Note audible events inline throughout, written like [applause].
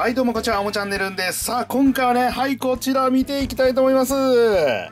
はいどうもこんにちは、おもチャンネルんです。さあ、今回はね、はい、こちら見ていきたいと思います。い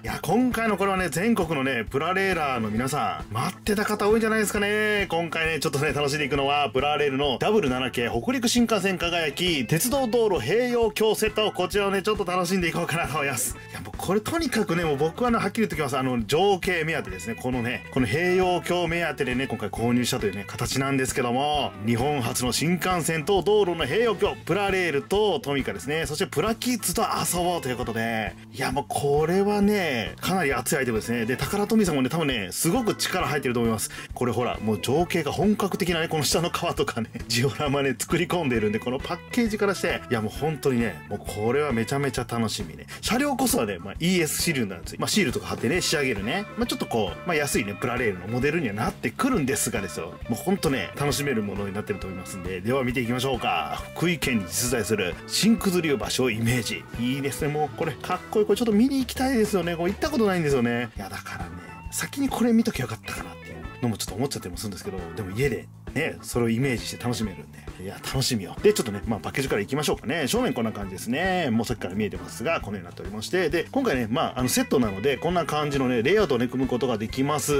や、今回のこれはね、全国のね、プラレーラーの皆さん、待ってた方多いんじゃないですかね。今回ね、ちょっとね、楽しんでいくのは、プラレールの W7 系北陸新幹線輝き、鉄道道路併用橋セット、こちらをね、ちょっと楽しんでいこうかなと思います。いや、もうこれとにかくね、もう僕はね、はっきり言ってきます。あの、情景目当てですね。このね、この併用橋目当てでね、今回購入したというね、形なんですけども、日本初の新幹線と道路の併用橋、プラレールとトミカですね。そしてプラキッズと遊ぼうということで、いやもうこれはね、かなり熱いアイテムですね。で、宝富さんもね、多分ね、すごく力入ってると思います。これほら、もう情景が本格的なね、この下の皮とかね、[laughs] ジオラマね、作り込んでるんで、このパッケージからして、いやもう本当にね、もうこれはめちゃめちゃ楽しみね。車両こそはね、まあ、ES シールなんですよ。まあ、シールとか貼ってね、仕上げるね。まあ、ちょっとこう、まあ、安いね、プラレールのモデルにはなってくるんですがですよ。もうほんとね、楽しめるものになってると思いますんで、では見ていきましょうか。福井県に実在する新九流橋をイメージ。いいですね、もうこれ、かっこいい。これちょっと見に行きたいですよね。こう行ったことないんですよね。いや、だからね、先にこれ見ときゃよかったかなっていうのもちょっと思っちゃってもするんですけど、でも家でね、それをイメージして楽しめるんで。いや、楽しみよ。で、ちょっとね、まあ、パッケージからいきましょうかね。正面こんな感じですね。もうさっきから見えてますが、このようになっておりまして、で、今回ね、まあ、あの、セットなので、こんな感じのね、レイアウトをね、組むことができます。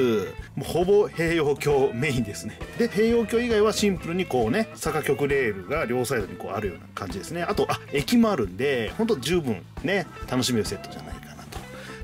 もうほぼ併用鏡メインですね。で、併用鏡以外はシンプルにこうね、坂曲レールが両サイドにこうあるような感じですね。あと、あ、駅もあるんで、ほんと十分ね、楽しめるセットじゃないか。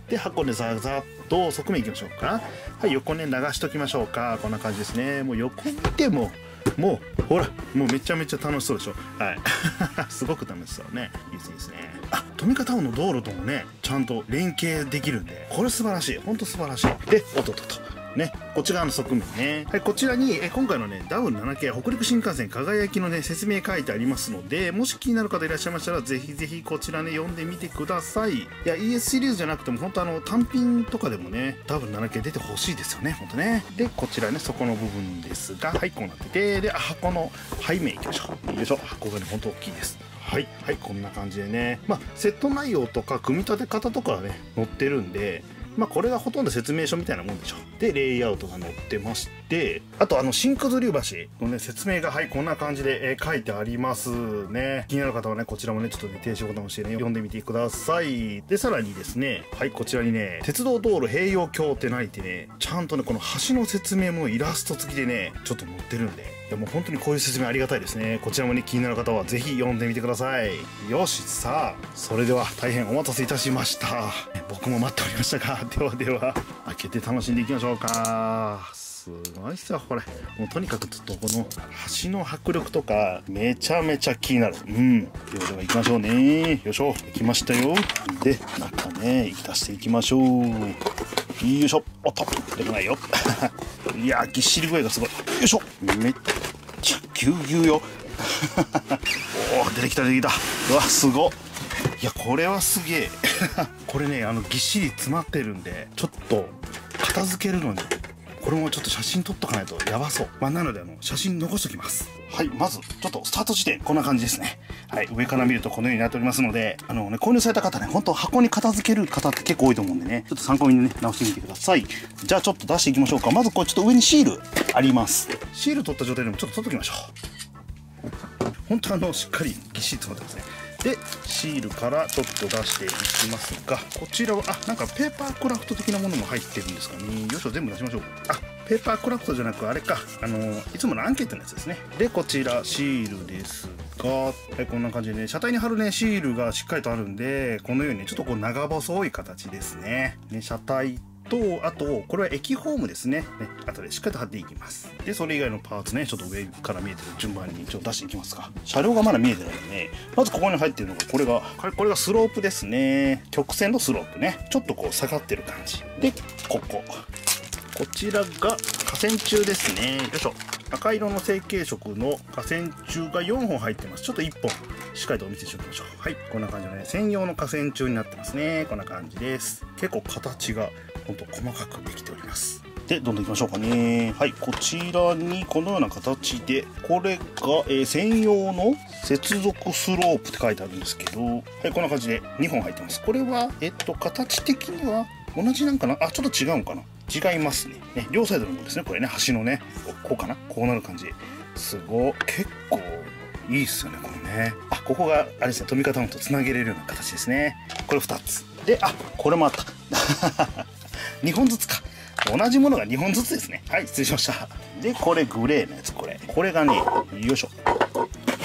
で、箱根ザザッと側面いきましょうか。はい、横ね、流しときましょうか。こんな感じですね。もう横見ても、もうほらもうめちゃめちゃ楽しそうでしょ。はい。[laughs] すごく楽しそうね。いいですね。いいですねあ富方の道路ともねちゃんと連携できるんでこれ素晴らしい。ほんと素晴らしい。でおっとっとっと。ね、こっち側の側面ね。はい、こちらに、え今回のね、ダウン7系北陸新幹線輝きのね、説明書いてありますので、もし気になる方いらっしゃいましたら、ぜひぜひこちらね、読んでみてください。いや、ES シリーズじゃなくても、本当あの、単品とかでもね、ダウン7系出てほしいですよね、ほんとね。で、こちらね、底の部分ですが、はい、こうなってて、で、箱の背面いきましょう。よいしょ、箱がね、ほんと大きいです。はい、はい、こんな感じでね。まあ、セット内容とか、組み立て方とかはね、載ってるんで、まあこれがほとんど説明書みたいなもんでしょ。でレイアウトが載ってましてあとあの新九頭流橋のね説明がはいこんな感じで、えー、書いてありますね。気になる方はねこちらもねちょっとね停止ボタン押してね読んでみてください。でさらにですねはいこちらにね鉄道道路併用橋ってないてねちゃんとねこの橋の説明もイラスト付きでねちょっと載ってるんでやもう本当にこういう説明ありがたいですね。こちらもね気になる方はぜひ読んでみてください。よしさあそれでは大変お待たせいたしました。僕も待っておりましたが [laughs] ではでは開けて楽しんでいきましょうか。すごいっすよこれ。もうとにかくちょっとこの橋の迫力とかめちゃめちゃ気になる。うん。ではでは行きましょうね。よいしょ。行きましたよ。で中ね行き出していきましょう。よいしょ。おっと。でもないよ。[laughs] いやぎっしり具合がすごい。よいしょ。めっちゃぎゅうぎゅうよ。[laughs] おお出てきた出てきた。うわすごいやこれはすげえ。[laughs] これねあのぎっしり詰まってるんでちょっと片付けるのにこれもちょっと写真撮っとかないとやばそう。まあ、なので、あの、写真残しときます。はい、まず、ちょっとスタート時点、こんな感じですね。はい、上から見るとこのようになっておりますので、あのね、購入された方ね、本当箱に片付ける方って結構多いと思うんでね、ちょっと参考にね、直してみてください。じゃあちょっと出していきましょうか。まずこれちょっと上にシールあります。シール取った状態でもちょっと取っときましょう。本当あの、しっかりぎっしり詰まってますね。でシールからちょっと出していきますがこちらはあなんかペーパークラフト的なものも入ってるんですかねよいしょ全部出しましょうあペーパークラフトじゃなくあれかあのいつものアンケートのやつですねでこちらシールですが、はい、こんな感じでね車体に貼るねシールがしっかりとあるんでこのようにねちょっとこう長細い形ですねね車体と、あと、これは駅ホームですね。ね、後でしっかりと貼っていきます。で、それ以外のパーツね、ちょっと上から見えてる順番にちょっと出していきますか。車両がまだ見えてないんで、まずここに入ってるのが、これが、これがスロープですね。曲線のスロープね。ちょっとこう下がってる感じ。で、ここ。こちらが河川中ですね。よいしょ。赤色の成型色の河川中が4本入ってます。ちょっと1本しっかりとお見せしておきましょう。はい。こんな感じのね、専用の河川中になってますね。こんな感じです。結構形がほんと細かくできております。で、どんどんいきましょうかね。はい。こちらにこのような形で、これが、えー、専用の接続スロープって書いてあるんですけど、はい。こんな感じで2本入ってます。これは、えっと、形的には同じなんかな？あ、ちょっと違うんかな？違いますね。ね、両サイドのもですね、これね、橋のね、こうかな？こうなる感じ。すごい。結構、いいっすよねこのね。あここがあれですね飛び方のとつなげれるような形ですね。これ2つ。であこれもあった。[laughs] 2本ずつか。同じものが2本ずつですね。はい失礼しました。でこれグレーのやつこれ。これがねよいしょ。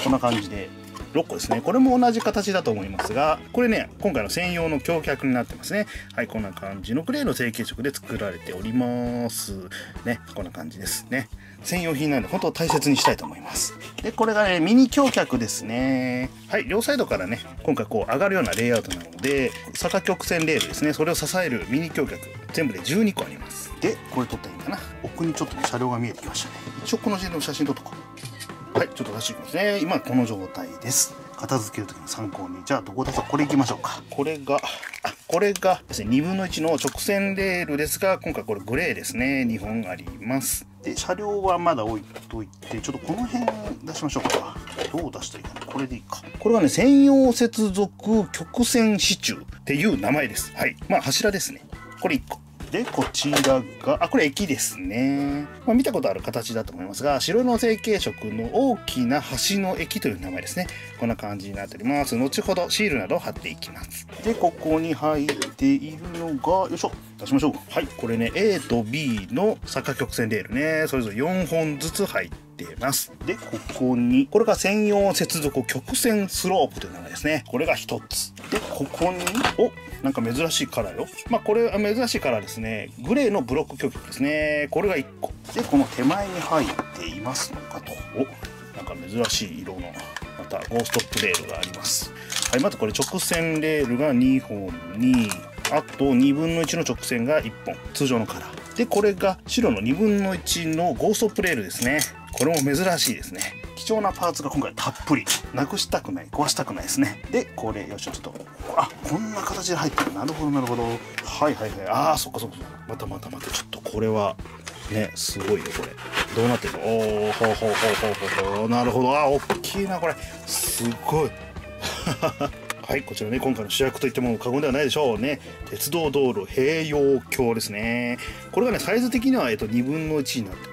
こんな感じで。6個ですね。これも同じ形だと思いますがこれね今回の専用の橋脚になってますね。はいこんな感じのグレーの成型色で作られております。ねこんな感じですね。専用品なんで本当大切にしたいと思います。でこれがねミニ橋脚ですね。はい両サイドからね今回こう上がるようなレイアウトなので坂曲線レールですね。それを支えるミニ橋脚全部で12個あります。でこれ撮ったらいいかな。奥にちょっと、ね、車両が見えてきましたね。一応この時点の写真撮っとこうはいちょっと出していきますね。今この状態です。片付ける時の参考に。じゃあどこださこれいきましょうか。これがあこれがですね2分の1の直線レールですが今回これグレーですね。2本あります。で車両はまだ置いといてちょっとこの辺出しましょうか。どう出したらいいかな。これでいいか。これはね専用接続曲線支柱っていう名前です。はい。まあ柱ですね。これ1個で、こちらが、あ、これ駅ですね。まあ、見たことある形だと思いますが、白の成形色の大きな橋の駅という名前ですね。こんな感じになっております。後ほどシールなどを貼っていきます。で、ここに入っているのが、よいしょ、出しましょう。はい、これね、A と B の坂曲線レールね、それぞれ4本ずつ入ってます。で、ここに、これが専用接続曲線スロープという名前ですね。これが1つ。で、ここに、おなんか珍しいカラーよ。まあ、これは珍しいカラーですね。グレーのブロック曲ですね。これが1個。で、この手前に入っていますのかと。おなんか珍しい色の、またゴーストップレールがあります。はい、またこれ直線レールが2本に、あと2分の1の直線が1本。通常のカラー。で、これが白の2分の1のゴーストップレールですね。これも珍しいですね。貴重なパーツが今回たっぷり。なくしたくない、壊したくないですね。で、これ、よし、ちょっと、あ、こんな形で入ってる。なるほど、なるほど。はいはいはい。ああ、そっかそっか。またまたまた、ちょっとこれは、ね、すごいよ、これ。どうなってるの？おー、ほうほうほうほうほうほう。なるほど。あー、大きいな、これ。すごい。[laughs] はい、こちらね、今回の主役といっても過言ではないでしょうね。鉄道道路併用橋ですね。これがね、サイズ的には、えっと、2分の1になって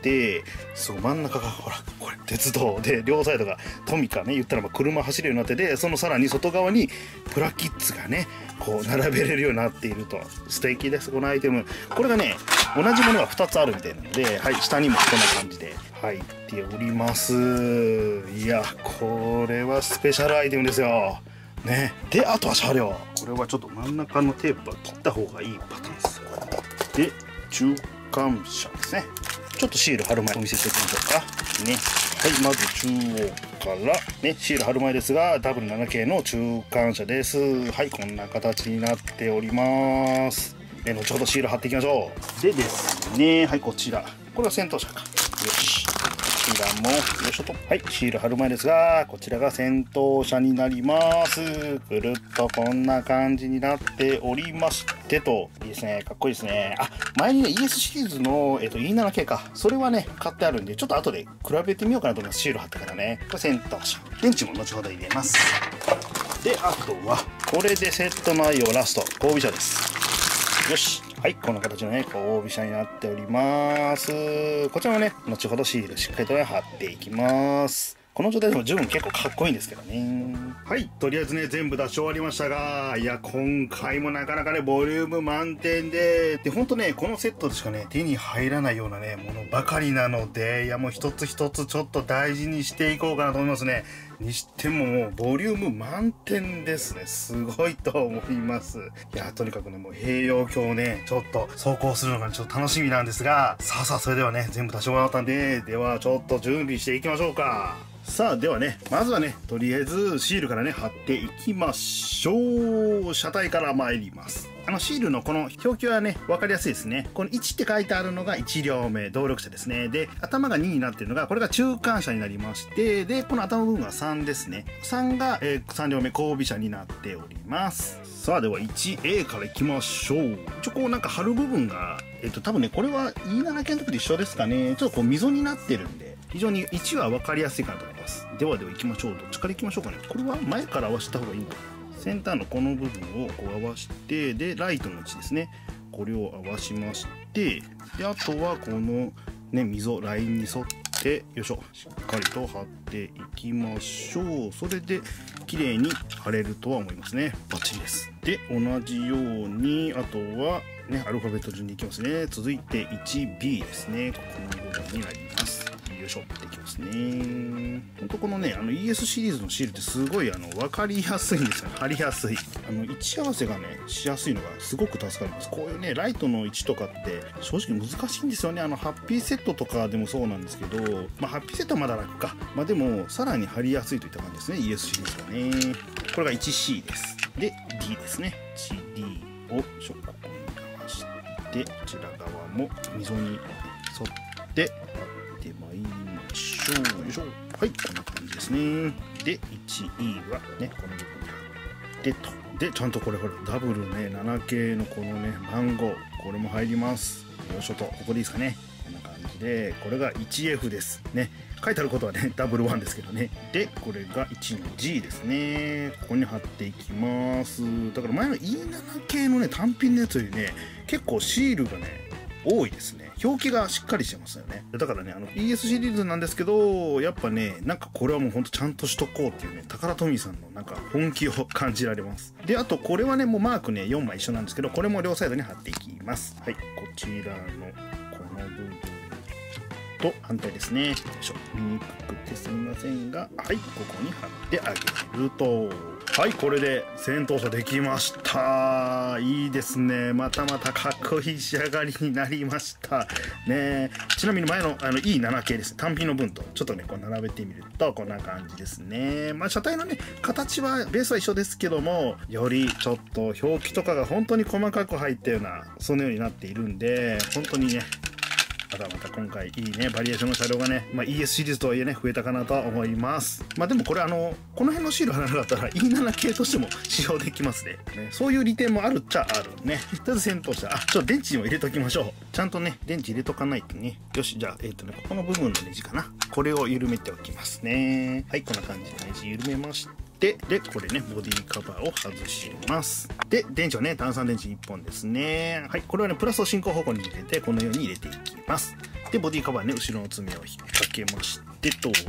て、そう、真ん中が、ほら、これ、鉄道で、両サイドがトミカね、言ったらま車走るようになってて、そのさらに外側にプラキッズがね、こう、並べれるようになっていると。素敵です、このアイテム。これがね、同じものが2つあるみたいなので、はい、下にもこんな感じで入っております。いや、これはスペシャルアイテムですよ。ね、であとは車両これはちょっと真ん中のテープは切った方がいいパターンですで中間車ですねちょっとシール貼る前お見せしておきましょうか。ね。はいまず中央から。ねシール貼る前ですが W7K の中間車です。はいこんな形になっております。え後ほどシール貼っていきましょう。でですねはいこちら。これは先頭車か。ちらもよいしょと。はいシール貼る前ですがこちらが先頭車になります。ぐるっとこんな感じになっておりましてと。いいですね。かっこいいですね。あ前にね ES シリーズの、えっと E7 系か。それはね買ってあるんでちょっと後で比べてみようかなと思います。シール貼ってからね。これ先頭車。電池も後ほど入れます。であとはこれでセット内容ラスト。後尾車です。よし。はい、こんな形のね、こう、飛車になっております。こちらもね、後ほどシールしっかりとね、貼っていきます。この状態でも十分結構かっこいいんですけどね。はい、とりあえずね、全部出し終わりましたが、いや、今回もなかなかね、ボリューム満点で、で、ほんとね、このセットでしかね、手に入らないようなね、ものばかりなので、いや、もう一つ一つちょっと大事にしていこうかなと思いますね。にしてももうボリューム満点ですね。すごいと思います。いや、とにかくね、もう平洋橋をね、ちょっと走行するのがちょっと楽しみなんですが、さあさあ、それではね、全部出し終わったんで、ではちょっと準備していきましょうか。さあ、ではね、まずはね、とりあえずシールからね、貼っていきましょう。車体から参ります。あのシールのこの表記はね、分かりやすいですね。この1って書いてあるのが1両目、動力車ですね。で、頭が2になってるのが、これが中間車になりまして、で、この頭部分が3ですね。3が、えー3両目、後尾車になっております。さあ、では 1A からいきましょう。一応こうなんか貼る部分が、えっと、多分ね、これは E7 系の時と一緒ですかね。ちょっとこう溝になってるんで、非常に1は分かりやすいかなと思います。ではでは行きましょう。どっちから行きましょうかね。これは前から合わせた方がいいのかな。センターのこの部分をこう合わせてでライトの位置ですねこれを合わしましてであとはこのね溝ラインに沿ってよいしょしっかりと貼っていきましょうそれで綺麗に貼れるとは思いますねバッチリですで同じようにあとはねアルファベット順にいきますね続いて 1B ですねここの部分になりますよいしょっていきますね。ほんとこのねあの ES シリーズのシールってすごいあの分かりやすいんですよ。ね貼りやすい。あの位置合わせがねしやすいのがすごく助かります。こういうねライトの位置とかって正直難しいんですよね。あのハッピーセットとかでもそうなんですけどまあハッピーセットはまだ楽か。まあでもさらに貼りやすいといった感じですね。ES シリーズがね。これが 1C です。で D ですね。1D をしょここに回してこちら側も溝に沿っててまいりましょう。よいしょ。はい。こんな感じですね。で 1E はね。この部分に貼ってとでちゃんとこれほらダブルね 7K のこのね番号これも入ります。よいしょとここでいいですかね。こんな感じでこれが 1F ですね。書いてあることはね [laughs] ダブルワンですけどね。でこれが1の G ですね。ここに貼っていきます。だから前の E7 系のね単品のやつよりね結構シールがね多いですね。表記がしっかりしてますよね。だからねあの ES シリーズなんですけどやっぱねなんかこれはもうほんとちゃんとしとこうっていうねタカラトミーさんのなんか本気を感じられます。であとこれはねもうマークね4枚一緒なんですけどこれも両サイドに貼っていきます。はいこちらのこの部分と反対ですね。よいしょ。見にくくてすみませんがはいここに貼ってあげると。はいこれで戦闘車できました。いいですね。またまたかっこいい仕上がりになりました。ねちなみに前のあの E7 系です。単品の分とちょっとねこう並べてみるとこんな感じですね。まあ車体のね形はベースは一緒ですけどもよりちょっと表記とかが本当に細かく入ったようなそのようになっているんで本当にねまたまた今回いいねバリエーションの車両がね、まあ、ES シリーズとはいえね増えたかなとは思います。まあでもこれあのこの辺のシール貼らなかったら [laughs] E7 系としても使用できますね。ねそういう利点もあるっちゃあるね。とりあえず戦闘車。あちょっと電池にも入れときましょう。ちゃんとね電池入れとかないとね。よしじゃあえっ、とねここの部分のネジかな。これを緩めておきますね。はいこんな感じ。でネジ緩めました。で、で、これね、ボディカバーを外します。で、電池はね、単三電池1本ですね。はい、これはね、プラスを進行方向に向けて、このように入れていきます。で、ボディカバーね、後ろの爪を引っ掛けまして、と、装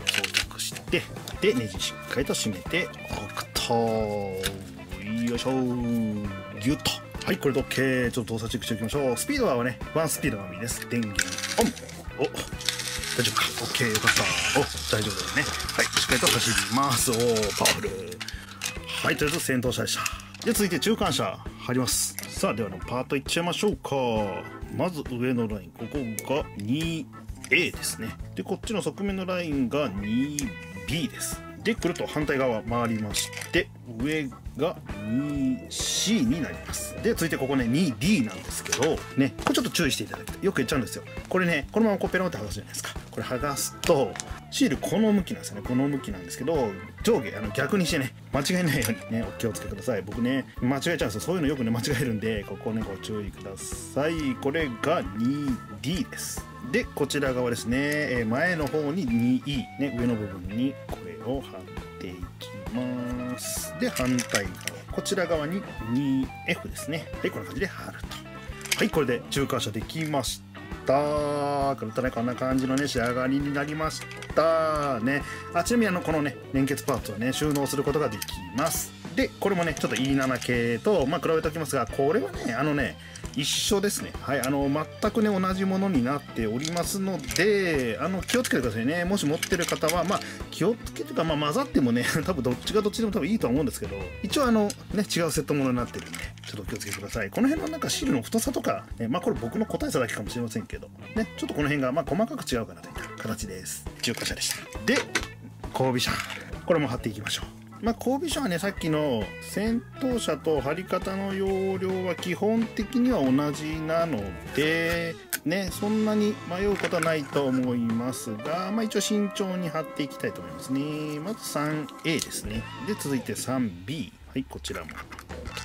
着して、で、ネジしっかりと締めておくと、よいしょギュッと。はい、これで OK。ちょっと動作チェックしておきましょう。スピードはね、ワンスピードのみです。電源オン。お大丈夫か ?OK よかった。お大丈夫ですね。はい、しっかりと走ります。おパワフル。はい、とりあえず先頭車でした。で、続いて中間車入ります。さあ、ではのパートいっちゃいましょうか。まず上のライン、ここが 2A ですね。で、こっちの側面のラインが 2B です。で、くると反対側回りまして、上が 2C になります。で、続いてここね、2D なんですけど、ね、これちょっと注意していただきたい。よく言っちゃうんですよ。これね、このままこうペロンって剥がすじゃないですか。これ剥がすと、シールこの向きなんですよね。この向きなんですけど、上下あの逆にしてね、間違えないようにね、お気をつけください。僕ね、間違えちゃうんですよ。そういうのよくね、間違えるんで、ここね、ご注意ください。これが 2D です。で、こちら側ですね、え前の方に 2E、ね、上の部分にこれを貼っていきます。で、反対側、こちら側に 2F ですね。で、こんな感じで貼ると。はい、これで中間車できました。くるとね、こんな感じのね、仕上がりになりました。ね。あ、ちなみにあの、このね、連結パーツをね、収納することができます。で、これもね、ちょっと E7 系と、まあ、比べておきますが、これはね、あのね、一緒ですね。はい、あの、全くね、同じものになっておりますので、あの、気をつけてくださいね。もし持ってる方は、まあ、気をつけてか、まあ、混ざってもね、[laughs] 多分どっちがどっちでも多分いいとは思うんですけど、一応あの、ね、違うセットものになってるんで、ちょっと気をつけてください。この辺のなんかシールの太さとか、ね、まあ、これ僕の個体差だけかもしれませんけど、ね、ちょっとこの辺が、まあ、細かく違うかなといった形です。中華車でした。で、後尾車。これも貼っていきましょう。まあ、後尾車はねさっきの先頭車と貼り方の容量は基本的には同じなのでねそんなに迷うことはないと思いますが、まあ、一応慎重に貼っていきたいと思いますねまず 3A ですねで続いて 3B はいこちらもきっ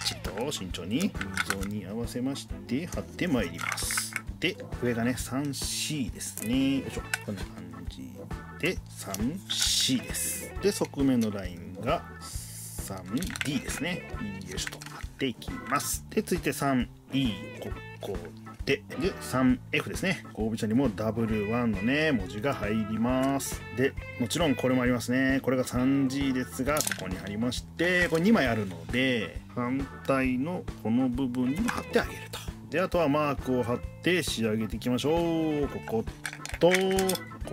ちりと慎重に溝に合わせまして貼ってまいりますで上がね 3C ですねよいしょこんな感じで 3C ですで側面のラインが 3D ですねよいしょと貼っていきますで続いて 3E ここで、で、3F ですね。後尾車にも W1 のね、文字が入ります。で、もちろんこれもありますね。これが 3G ですが、ここに貼りまして、これ2枚あるので、反対のこの部分にも貼ってあげると。で、あとはマークを貼って仕上げていきましょう。ここと、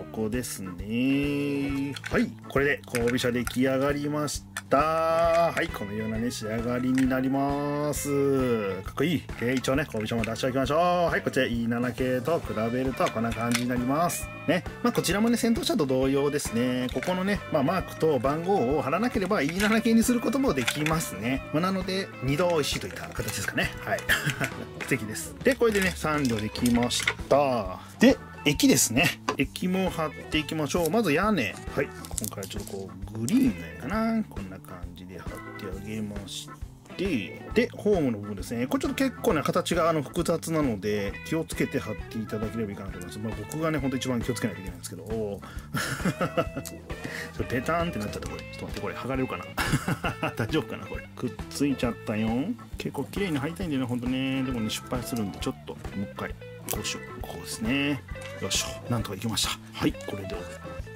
ここですね。はい。これで後尾車出来上がりました。はい。このようなね、仕上がりになります。かっこいい。で、一応ね、後尾車も出しておきましょう。はい。こちら E7 系と比べるとこんな感じになります。ね。まあ、こちらもね、先頭車と同様ですね。ここのね、まあ、マークと番号を貼らなければ E7 系にすることもできますね。まあ、なので、二度美味しいといった形ですかね。はい。[laughs] 素敵です。で、これでね、3両できました。で、駅ですね駅も貼ってい。きましょうまず屋根はい。今回ちょっとこうグリーンのやかな。こんな感じで貼ってあげまして。でホームの部分ですね。これちょっと結構ね形があの複雑なので気をつけて貼っていただければいいかなと思います、まあ、僕がねほんと一番気をつけないといけないんですけど。[laughs] ちょペタンってなっちゃった。これ。ちょっと待ってこれ剥がれるかな。[laughs] 大丈夫かなこれ。くっついちゃったよ。結構綺麗に貼りたいんだよねほんとね。でもね失敗するんでちょっともう一回こうしよう。こうですね。よいしょ。なんとかいきました。はい。これで。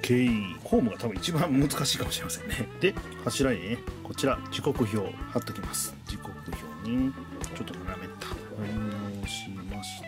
OK ホームが多分一番難しいかもしれませんね。で柱にねこちら時刻表貼っときます。時刻表にちょっと斜めた貼り直しまし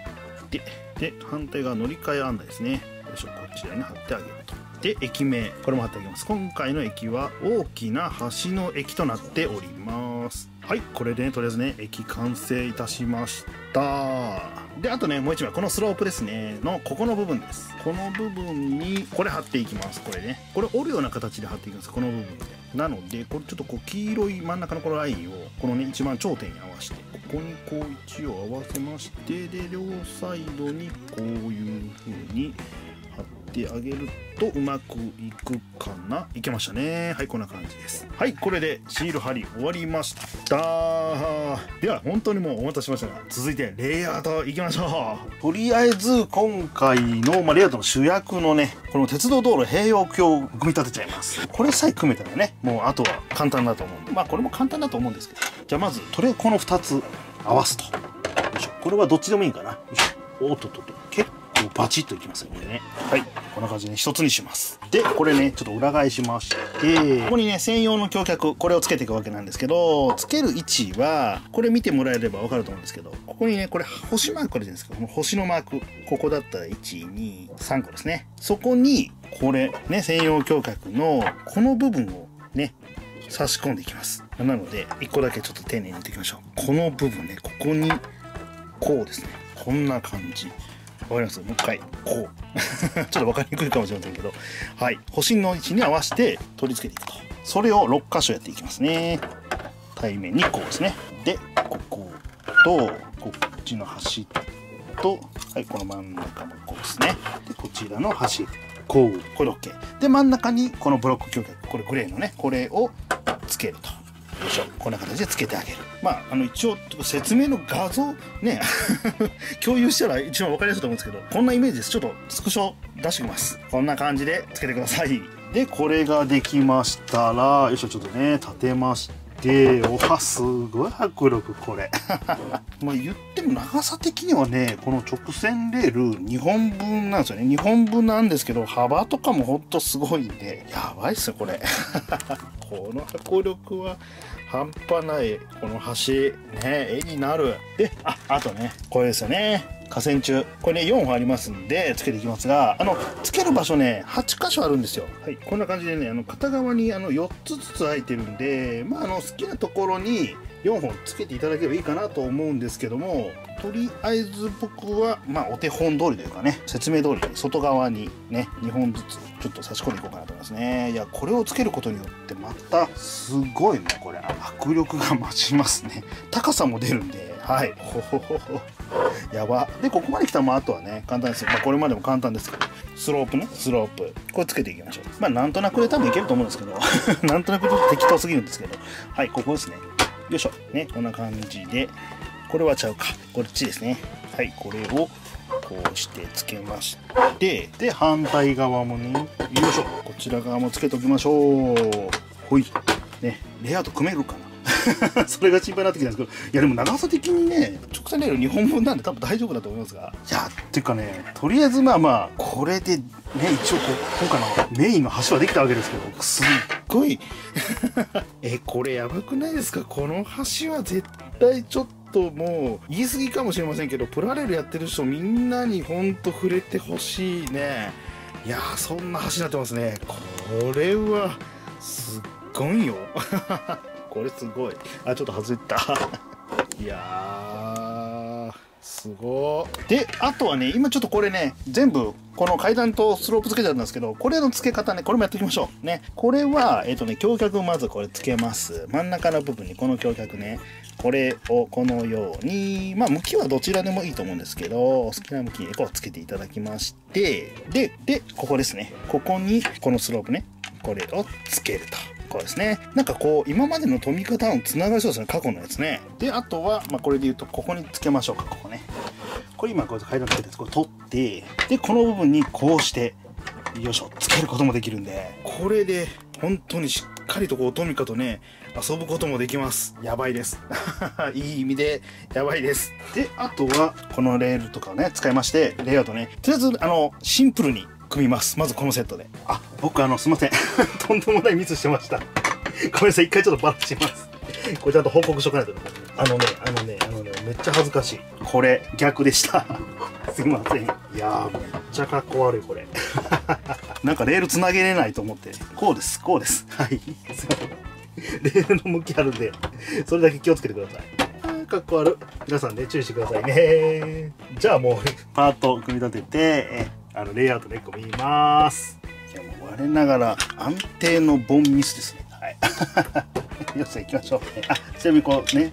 てで反対側乗り換え案内ですね。よいしょ。こちらに貼ってあげると。で駅名。これも貼ってあげます。今回の駅は大きな橋の駅となっております。はいこれでとりあえずね駅完成いたしました。であとねもう一枚このスロープですね。のここの部分です。この部分にこれ貼っていきます。これね。これ折るような形で貼っていきます。この部分で。なのでこれちょっとこう黄色い真ん中のこのラインをこのね一番頂点に合わせてここにこう一応合わせましてで両サイドにこういう風にってあげるとうまくいくかな。いけましたね。はいこんな感じです。はいこれでシール貼り終わりました。では本当にもうお待たせしましたが続いてレイアウトいきましょう。とりあえず今回の、まあ、レイアウトの主役のねこの鉄道道路平洋橋を組み立てちゃいます。これさえ組めたらねもうあとは簡単だと思うんで。まあこれも簡単だと思うんですけど。じゃあまずとりあえずこの2つ合わすと。これはどっちでもいいかな。よいしょ。おっとっとっと。結構バチッといきますよこれね。はい。こんな感じに一つにします。でこれねちょっと裏返しましてここにね専用の橋脚これをつけていくわけなんですけどつける位置はこれ見てもらえればわかると思うんですけどここにねこれ星マークあるじゃないですか。この星のマーク。ここだったら123個ですね。そこにこれね専用橋脚のこの部分をね差し込んでいきます。なので1個だけちょっと丁寧にやっていきましょう。この部分ねここにこうですね。こんな感じわかります？もう一回。こう。[laughs] ちょっと分かりにくいかもしれませんけど。はい。星の位置に合わせて取り付けていくと。それを6箇所やっていきますね。対面にこうですね。でこことこっちの端とはいこの真ん中もこうですね。でこちらの端。こうこれ OK で真ん中にこのブロック橋脚これグレーのねこれをつけると。よいしょ。こんな形でつけてあげる。まああの一応説明の画像ね [laughs] 共有したら一番分かりやすいと思うんですけどこんなイメージです。ちょっとスクショ出してきます。こんな感じでつけてください。でこれができましたらよいしょちょっとね立てまして。でおはすごい迫力これ。[laughs] まあ言っても長さ的にはねこの直線レール2本分なんですよね。2本分なんですけど幅とかもほんとすごいんでやばいっすよこれ。[laughs] この迫力は半端ないこの橋ね絵になる。でああとねこれですよね。河川中。これね4本ありますんでつけていきますがあのつける場所ね8箇所あるんですよ。はい。こんな感じでねあの片側にあの4つずつ空いてるんでまああの好きなところに4本つけていただければいいかなと思うんですけどもとりあえず僕はまあお手本通りというかね説明通り外側にね2本ずつちょっと差し込んでいこうかなと思いますね。いやこれをつけることによってまたすごいねこれ。迫力が増しますね。高さも出るんで。はい。ほほほほやば。でここまで来たらまああとはね簡単ですよ、まあ、これまでも簡単ですけど。スロープね。スロープ。これつけていきましょう。まあなんとなくで多分いけると思うんですけど。[laughs] なんとなくちょっと適当すぎるんですけど。はいここですね。よいしょ。ねこんな感じで。これはちゃうか。こっちですね。はいこれをこうしてつけまして。で反対側もね。よいしょ。こちら側もつけておきましょう。ほい。ねレイアウト組めるかな [laughs] それが心配になってきたんですけどいやでも長さ的にね直線レール2本分なんで多分大丈夫だと思いますが。いやっていうかねとりあえずまあまあこれでね一応こう今回のメインの橋はできたわけですけどすっごい。[laughs] えこれやばくないですか？この橋は絶対ちょっともう言い過ぎかもしれませんけどプラレールやってる人みんなにほんと触れてほしいね。いやーそんな橋になってますね。これはすっごいよこれすごい。あちょっと外れた。[laughs] いやーすごいであとはね今ちょっとこれね全部この階段とスロープ付けてあるんですけどこれの付け方ねこれもやっていきましょう。ね。これはえっ、とね橋脚まずこれ付けます。真ん中の部分にこの橋脚ね。これをこのように。まあ向きはどちらでもいいと思うんですけど好きな向きにこうつけていただきまして。ででここですね。ここにこのスロープね。これをつけると。こうですね。なんかこう、今までの飛び方をつながりそうですね。過去のやつね。で、あとは、まあ、これで言うと、ここにつけましょうか。ここね。これ今、こうやって階段つけて、これ取って、で、この部分にこうして、よいしょ、つけることもできるんで、これで、本当にしっかりとこう、トミカとね、遊ぶこともできます。やばいです。[laughs] いい意味で、やばいです。で、あとは、このレールとかをね、使いまして、レイアウトね、とりあえず、あの、シンプルに組みます。まずこのセットで。あ、僕あの、すいません。[laughs] とんでもないミスしてました。ごめんなさい、一回ちょっとバラします。これちゃんと報告しとかないとあのね、あのね、あのね、めっちゃ恥ずかしい。これ、逆でした。[laughs] すいません。いやめっちゃかっこ悪い、これ。[laughs] なんかレールつなげれないと思って。こうです、こうです。はい。レールの向きあるんで、それだけ気をつけてください。かっこ悪い。皆さんね、注意してくださいね。じゃあもう、パート組み立てて、あの、レイアウトで1個見ます。いや、もう我ながら安定のボンミスですね。はい。[laughs] よっしゃ、行きましょう。あ、ちなみにこうね、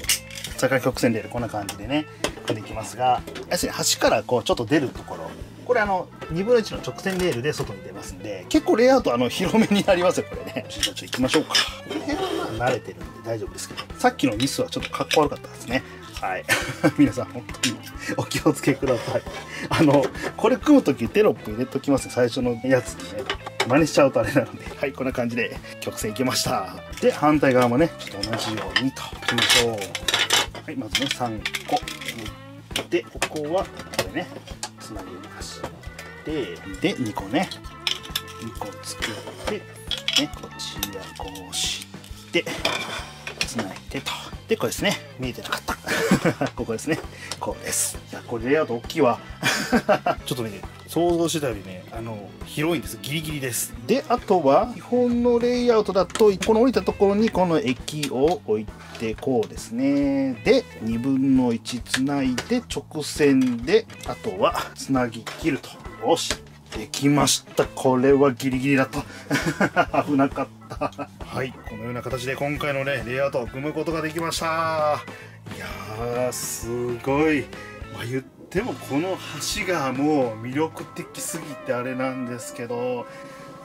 坂曲線レールこんな感じでね、これでいきますが、要するに端からこうちょっと出るところ、これあの、2分の1の直線レールで外に出ますんで、結構レイアウトあの、広めになりますよ、これね。ちょっと行きましょうか。この辺はまあ慣れてるんで大丈夫ですけど、さっきのミスはちょっとかっこ悪かったですね。はい。[laughs] 皆さん本当にお気をつけください。あの、これ組むときテロップ入れときますね、最初のやつにね。真似しちゃうとあれなので、はい、こんな感じで曲線いきました。で、反対側もね、ちょっと同じようにといきましょう。はい、まずね、3個で、ここは、これね、つなげまして、で、2個ね、2個作って、ね、こちらこうして、つないでと。で、これですね。見えてなかった。[laughs] ここですね。こうです。いや、これレイアウト大きいわ。[laughs] ちょっとね、想像してたよりね、あの、広いんです。ギリギリです。で、あとは、基本のレイアウトだと、この降りたところにこの液を置いて、こうですね。で、2分の1つないで、直線で、あとは、つなぎ切ると。よし。できました。これはギリギリだった。[laughs] 危なかった。はい。このような形で今回のね、レイアウトを組むことができました。いやー、すごい。まあ、言ってもこの橋がもう魅力的すぎてあれなんですけど、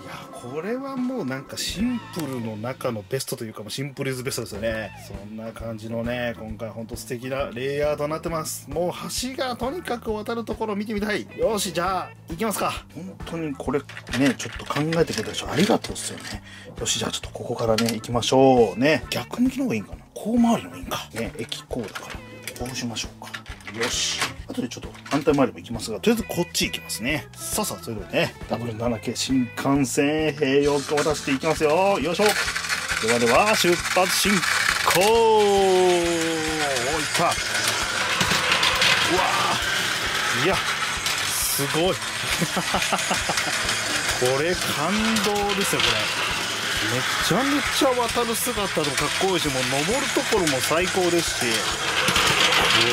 いやこれはもうなんかシンプルの中のベストというかもシンプルイズベストですよね。そんな感じのね今回ほんと素敵なレイヤードになってます。もう橋がとにかく渡るところ見てみたい。よしじゃあ行きますか。本当にこれねちょっと考えてくれた人ありがとうっすよね。よしじゃあちょっとここからね行きましょうね。逆向きの方がいいんかな。こう回りの方がいいんかね駅こうだからこうしましょうかよし。後でちょっと反対回りも行きますが、とりあえずこっち行きますね。さあさあ、それではね、W7 系新幹線併用と渡していきますよ。よいしょ。ではでは、出発進行おいったうわいや、すごい。[laughs] これ感動ですよ、これ。めちゃめちゃ渡る姿とかっこいいしもう登るところも最高ですし。こ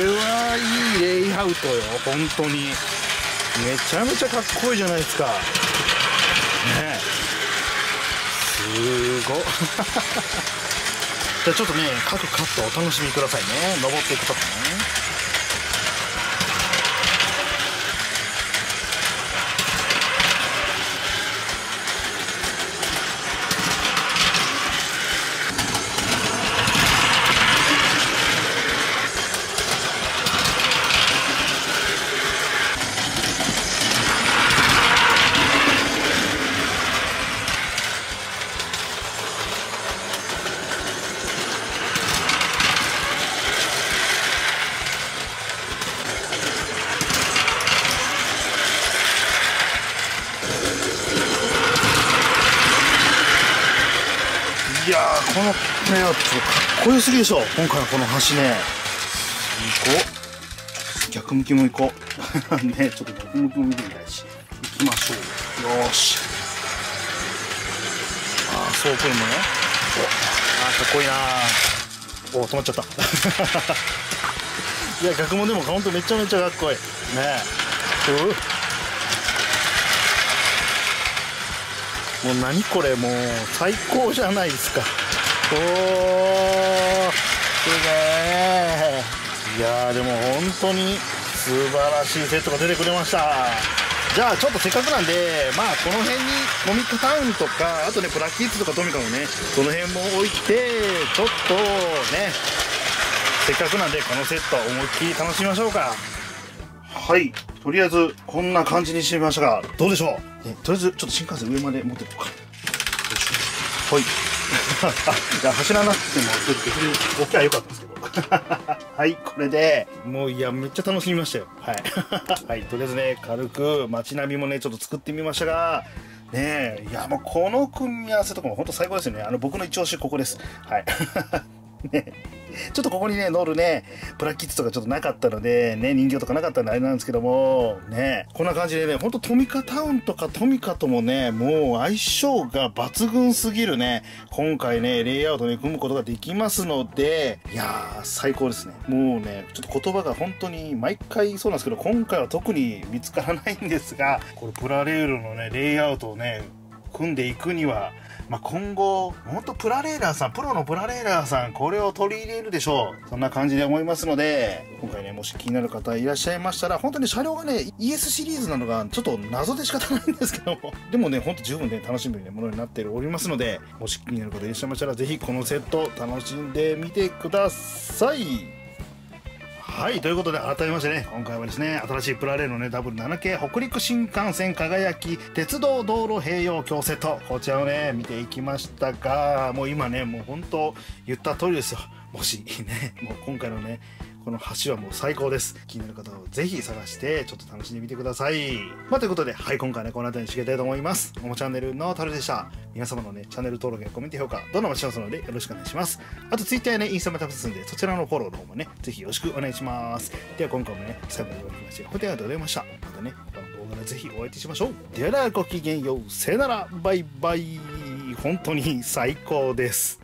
れはいいレイアウトよ本当に。めちゃめちゃかっこいいじゃないですか。ねすご。[laughs] じゃあちょっとね各カットお楽しみくださいね。登っていくとこね。こよすぎでしょ。今回のこの橋ね。行こう。逆向きも行こう。[laughs] ねちょっと逆向きも見てみたいし。行きましょう。よーし。ああそうこれもね。おあーかっこいいな。ーお止まっちゃった。[laughs] いや逆もでもほんとめちゃめちゃかっこいい。ね。うもう何これもう。最高じゃないですか。おおすげえいやーでも本当に素晴らしいセットが出てくれました。じゃあちょっとせっかくなんでまあこの辺にコミックタウンとかあとねプラキッズとかトミカもねその辺も置いてちょっとねせっかくなんでこのセット思いっきり楽しみましょうか。はい。とりあえずこんな感じにしてみましたがどうでしょう、ね、とりあえずちょっと新幹線上まで持っていこうか。はい。あいや走らなくても別に置きゃよかったですけど。はいこれで。もういやめっちゃ楽しみましたよ。はい、[laughs] はい、とりあえずね軽く街並みもねちょっと作ってみましたがねえいやもうこの組み合わせとかも本当最高ですよね。あの僕の一押しここです。はい。[laughs] ねちょっとここにね、乗るね、プラキッズとかちょっとなかったので、ね、人形とかなかったんであれなんですけども、ね、こんな感じでね、ほんとトミカタウンとかトミカともね、もう相性が抜群すぎるね、今回ね、レイアウトに組むことができますので、いやー、最高ですね。もうね、ちょっと言葉が本当に毎回そうなんですけど、今回は特に見つからないんですが、これプラレールのね、レイアウトをね、組んでいくには、まあ、今後、本当プラレーラーさん、プロのプラレーラーさん、これを取り入れるでしょう。そんな感じで思いますので、今回ね、もし気になる方いらっしゃいましたら、本当に車両がね、ES シリーズなのが、ちょっと謎で仕方ないんですけども、[laughs] でもね、ほんと十分ね、楽しめるものになっておりますので、もし気になる方いらっしゃいましたら、ぜひこのセット、楽しんでみてください。はい、ということで改めましてね、今回はですね、新しいプラレールのね、W7 系北陸新幹線輝き鉄道道路併用強制と、こちらをね、見ていきましたが、もう今ね、もう本当言った通りですよ。もしね、もう今回のね、この橋はもう最高です。気になる方はぜひ探して、ちょっと楽しんでみてください。まあ、ということで、はい、今回ね、この辺りに締めたいと思います。おもチャンネルのタルでした。皆様のね、チャンネル登録やコメント評価、どんどんお待ちしますので、よろしくお願いします。あと、ツイッターやね、インスタもたくさんで、そちらのフォローの方もね、ぜひよろしくお願いします。では、今回もね、最後までご覧いただきまして、本当にありがとうございました。またね、この動画でぜひお会いしましょう。では、ごきげんよう。さよなら。バイバイ。本当に最高です。